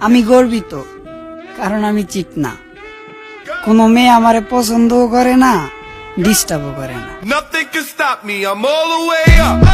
আমি গর্বিত কারণ আমি চিকনা কোনো মেয়ে আমারে পছন্দও করে না ডিস্টার্বও করে না Nothing can stop me, I'm all the way up.